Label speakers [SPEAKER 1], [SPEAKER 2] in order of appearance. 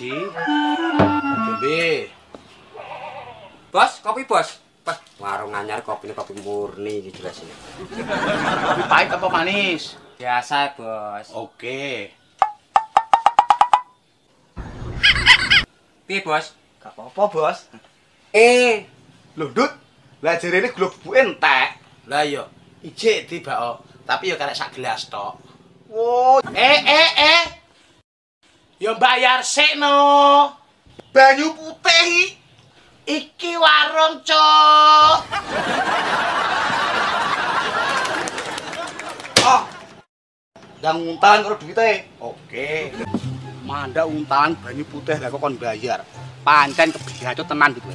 [SPEAKER 1] Di. Jombe.
[SPEAKER 2] Bos, kopi bos. Wah, warung anyar kopi ini kopi murni iki jelas ini.
[SPEAKER 1] Kopi pahit apa manis?
[SPEAKER 2] Biasa, Bos.
[SPEAKER 1] Oke.
[SPEAKER 2] Piye, Bos?
[SPEAKER 3] Gak apa-apa, Bos.
[SPEAKER 2] Eh,
[SPEAKER 3] Lho, Dut. Lah jarene gula bubuk entek.
[SPEAKER 1] Lah yo, ijik di bao, tapi yo karek sak gelas tok.
[SPEAKER 3] Wo,
[SPEAKER 1] Eh eh eh. Yo bayar sik
[SPEAKER 3] banyu putih.
[SPEAKER 1] Iki warung, Cuk.
[SPEAKER 3] Oh. Ndang untalan karo duwite. Oke. Mandak untalan banyu putih lah kok kon bayar. Pancen kebiasaan tenan gitu.